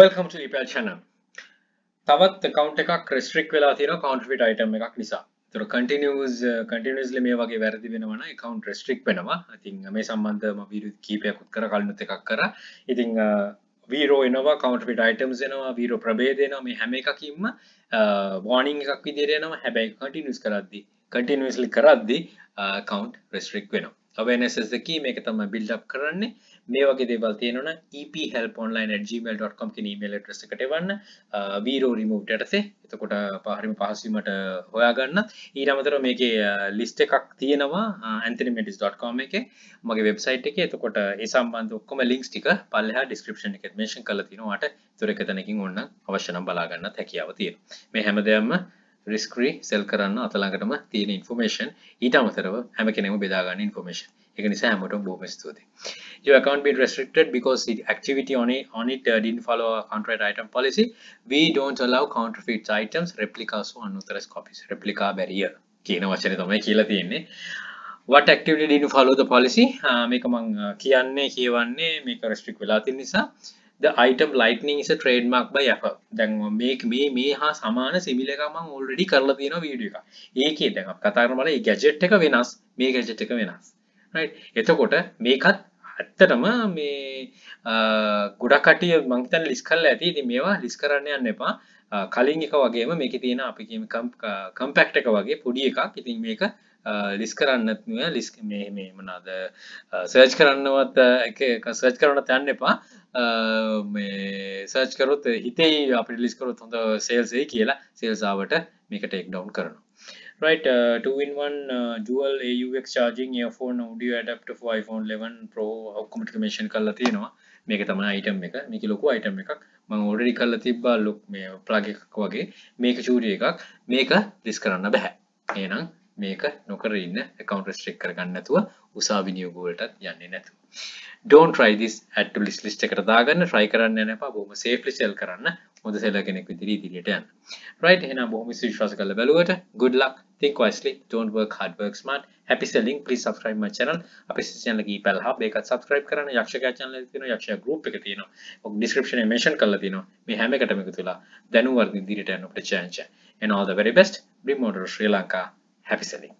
Welcome to EPL channel. තවත් account එකක් restrict වෙලා තියෙනවා counterfeit item එකක් නිසා. ඒතර continuous continuously මේ වගේ වැරදි වෙනවා නම් account restrict වෙනවා. ඉතින් මේ සම්බන්ධව මම වීඩියෝ කීපයක් උත් කරා කලිනුත් එකක් කරා. ඉතින් වීරෝ එනවා counterfeit items එනවා වීරෝ ප්‍රභේද එනවා මේ හැම එකකින්ම warning එකක් විදිහට එනවා. හැබැයි continuous කරද්දී continuously කරද්දී account restrict වෙනවා. awareness is the key මේක තමයි build up කරන්නේ. මේ වගේ දේවල් තියෙනවනම් ephelponline@gmail.com කියන email address එකට එවන්න. viro removed යටතේ එතකොට හරිම පහසුවීමට හොයාගන්න ඊට අමතරව මේකේ list එකක් තියෙනවා anthonymedis.com එකේ. මගේ website එකේ. එතකොට ඒ සම්බන්ධ ඔක්කොම links ටික පල්ලෙහා description එකේ mention කරලා තියෙනවා. වාට ඒතර එක තැනකින් ඕන අවශ්‍ය නම් බලා ගන්නත් හැකියාව තියෙනවා. මේ හැමදේම risk free sell කරන්න අතලඟටම තියෙන information ඊට අමතරව හැම කෙනෙක්ම බෙදා ගන්න information ඒක නිසා හැමෝටම බොහොම ස්තුතියි your account been restricted because the activity on it, on it uh, didn't follow our counterfeit item policy. We don't allow counterfeit items, replicas or unauthorized copies. Replica barrier. කියන වචනේ තමයි කියලා තියෙන්නේ. What activity didn't follow the policy? Uh, මේක මම uh, කියන්නේ කියවන්නේ මේක restrict වෙලා තියෙන නිසා the item lightning is a trademark by Apple. දැන් මේක මේ මේ හා සමාන සිමිල එකක් මම already කරලා තියෙනවා වීඩියෝ එකක්. ඒකේ දැන් අපි කතා කරන බලලා මේ gadget එක වෙනස්, මේ gadget එක වෙනස්. right? එතකොට මේකත් ඇත්තටම මේ ගොඩක් කටිය මංතන් ලිස් කල් ඇති ඉති මේවා ලිස් කරන්න යන්න එපා කලින් එක වගේම මේක තියෙන අපි කම්පෙක්ට එක වගේ පොඩි එකක් ඉතින් මේක ලිස් කරන්නත් ලිස් මේ මේ මනාද සර්ච් කරන්නවත් සර්ච් කරන්න තැන්න එපා මේ සර්ච් කරොත් හිතේ අපි ලිස් කරොත් හොඳ සේල්සේ කියලා සේල්සාාවට මේක ටෙක් ඩවන්් කරනවා. Right uh, two in one uh, dual AUX charging earphone audio adapter for iPhone 11 Pro ඔක්කොම ටික mention කරලා තියෙනවා. මේක තමයි item එක. මේක ලොකු item එකක්. මම already කරලා තිබ්බා look මේ plug එකක් වගේ. මේක චූරි එකක්. මේක list කරන්න බෑ. එහෙනම් මේක නොකර ඉන්න account restrict කරගන්න නැතුව උසා විනියෝග වලටත් යන්නේ නැතුව. Don't try this add to list list එකට දාගන්න try කරන්න යන්න එපා. බොහොම safely sell කරන්න හොඳ seller කෙනෙක් විදිහට ඉදිරියට යන්න. Right එහෙනම් බොහොම විශ්වාස කරලා බැලුවට good luck. Think wisely. Don't work hard work smart. Happy selling. Please subscribe my channel. අපේ channel එකේ ඊපල් hub ඒකත් subscribe කරන්න. යක්ෂයා channel එක තියෙනවා. යක්ෂයා group එක තියෙනවා. ඔක description එකේ mention කරලා තියෙනවා. මේ හැම එකටම එකතු වෙලා දැනුම් වර්ධන ඉදිරියට යන්න අපේ channel and all the very best. Bring motor sri lanka. Happy selling